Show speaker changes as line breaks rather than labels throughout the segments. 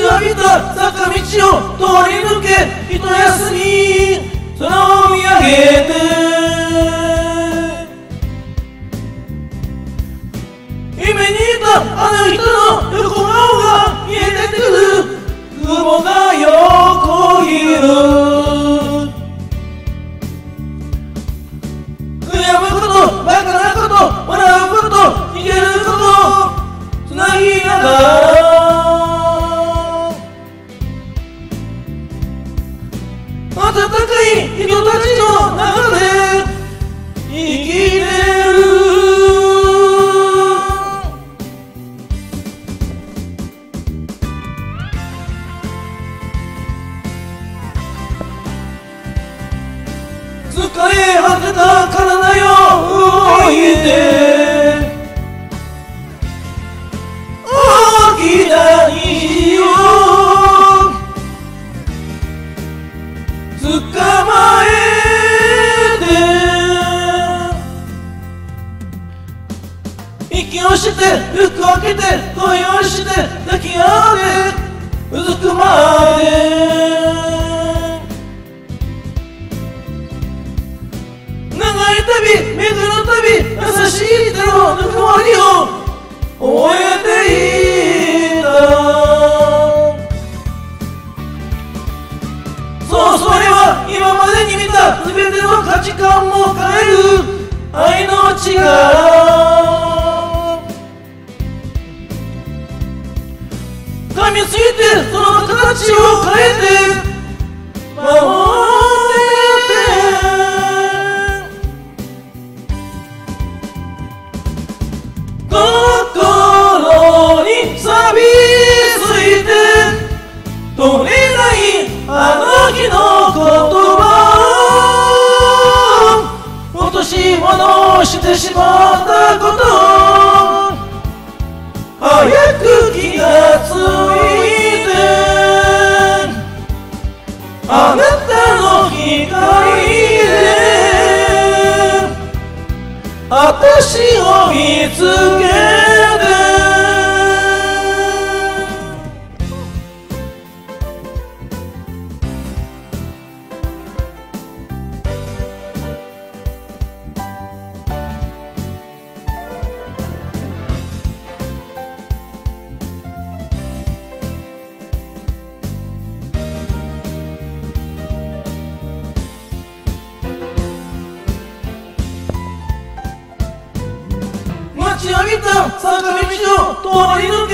った坂道を通り抜け一休み空を見上げて。夢にいたあの人の横顔が見えてくる。雲が横切る。暖かい人たちの中で生きてる。疲れ果てた体よ動いて。恋をして抱きあの日の言葉落とし物をしてしまったこと早く気がついてあなたの光で私を見つけてちわびた坂道を通り抜け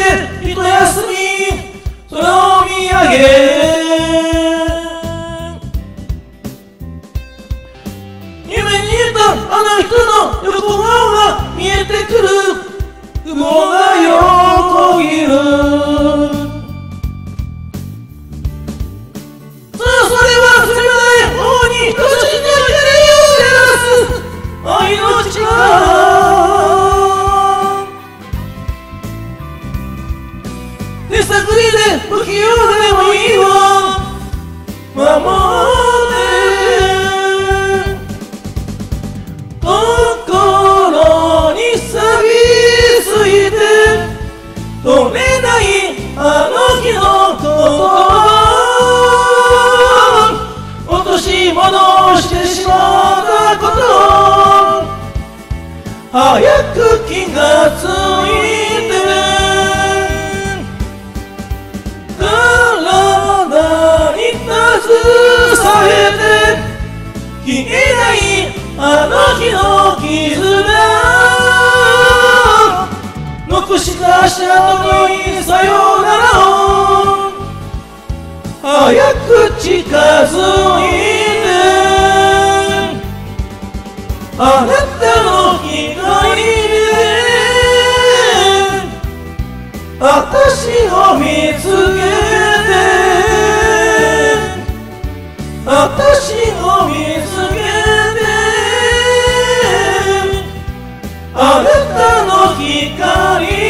早く気がついて体に携えて消えないあの日の絆。残した足跡にさよなら。を早く近づいてあなた私を見つけて。私を見つけて。あなたの光。